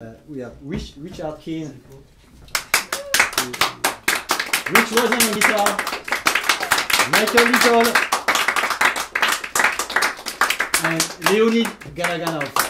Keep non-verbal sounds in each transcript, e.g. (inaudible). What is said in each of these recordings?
Uh, we have Rich, Richard Keene. Rich Rosen on guitar. Michael Lytle. And Leonid Galaganov.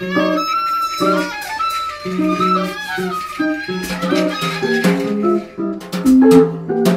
Thank you.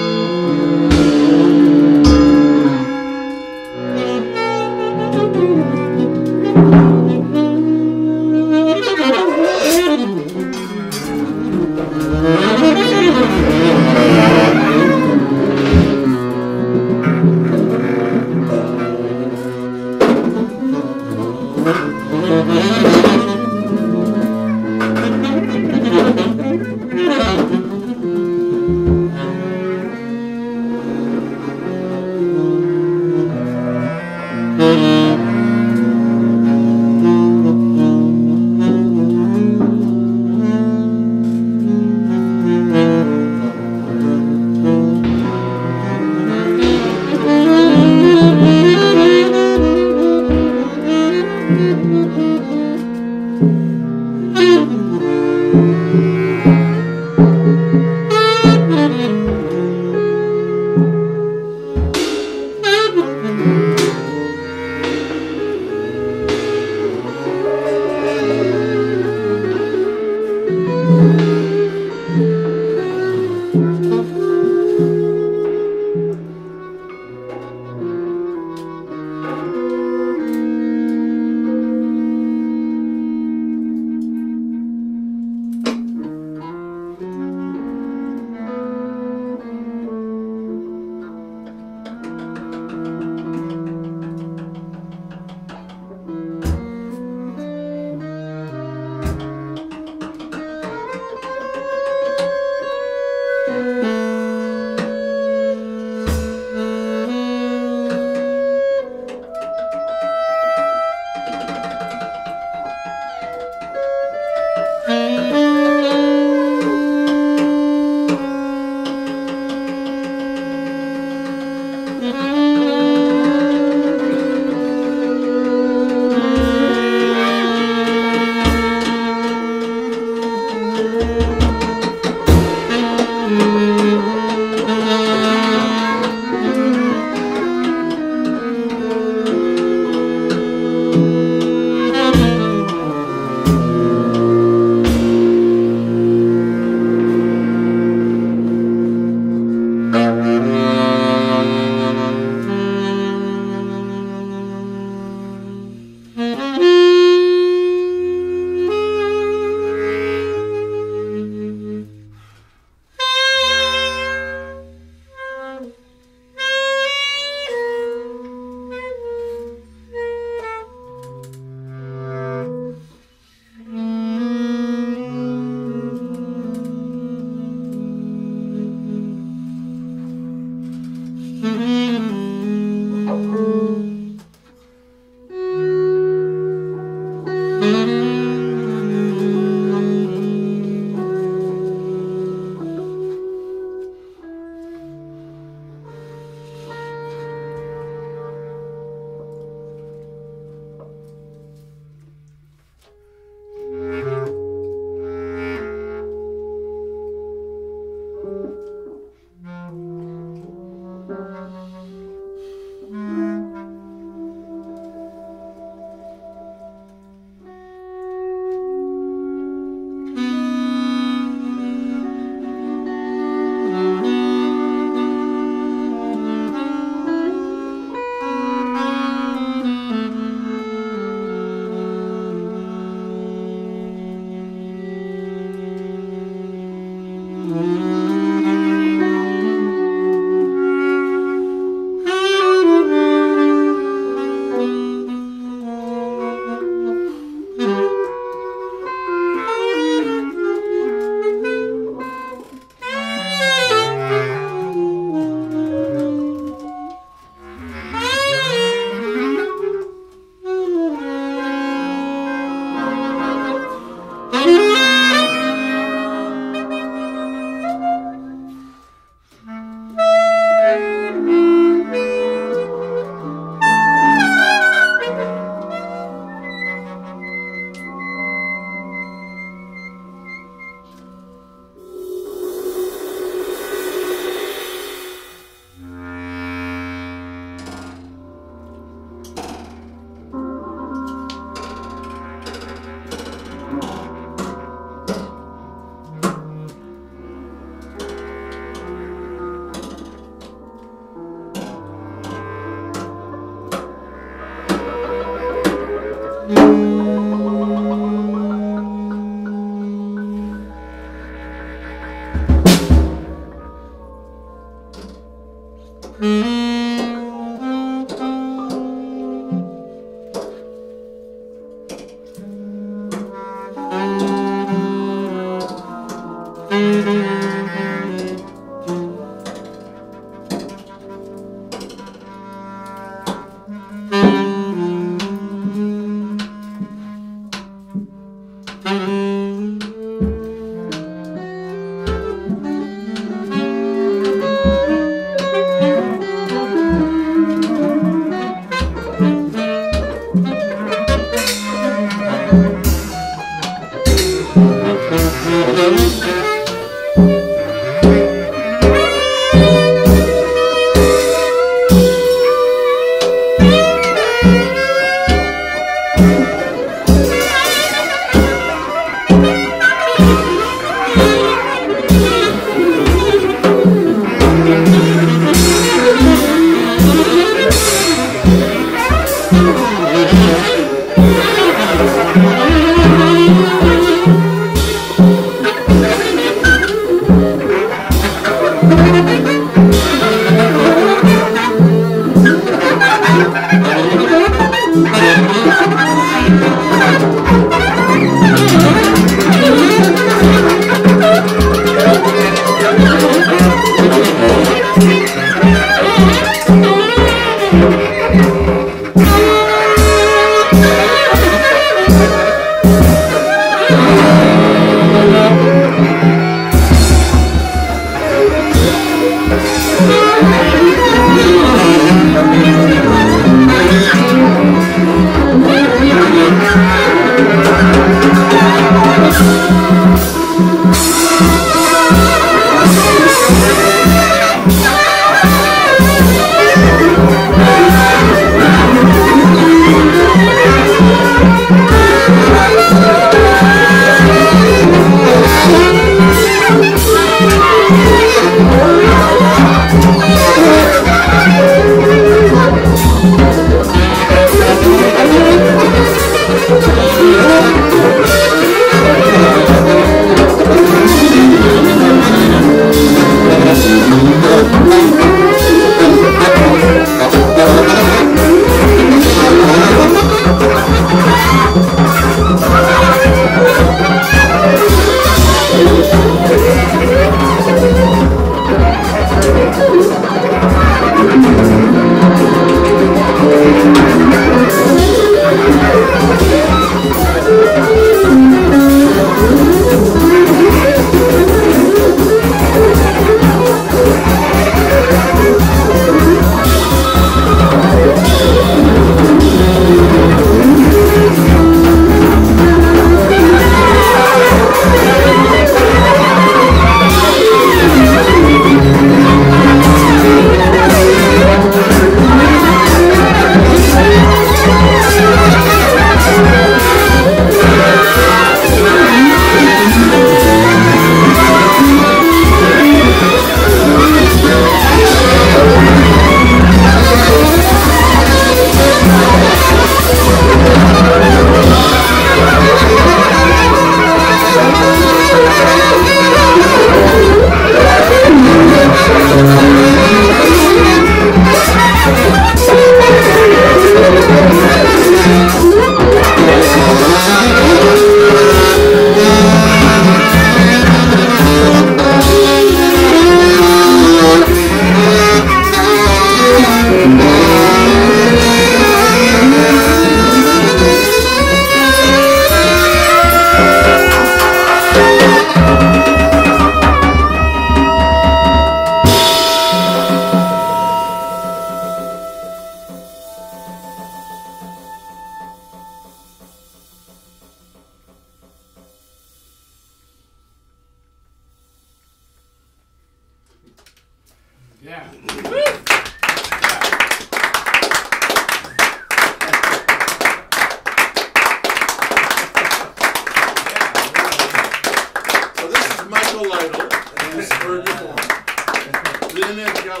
Then they'll go,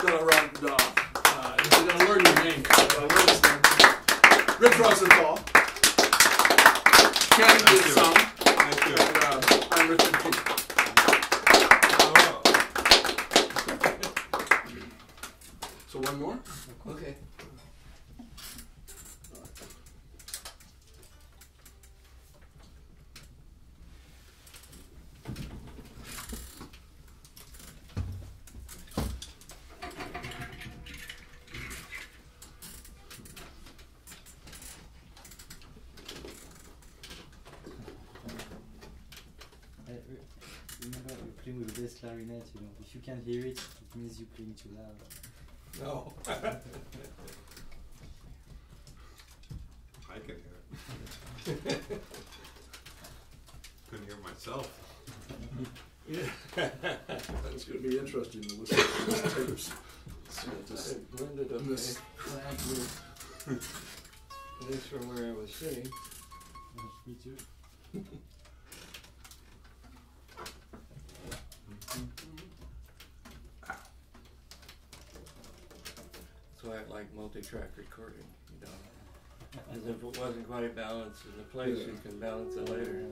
gonna run, uh, uh, they're gonna learn your name. Learn name. Rosenthal. Thank you. And, uh, I'm Richard so one more? Okay. clarinet, you know. If you can hear it, it means you're playing too loud. No. (laughs) I can hear it. (laughs) Couldn't hear myself. Yeah. (laughs) It's gonna be interesting to listen to these tapes. Blended up this flag with from where I was sitting. Uh, me too. like multi-track recording, you know. as if it wasn't quite balanced in the place, you can balance it later.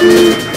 Thank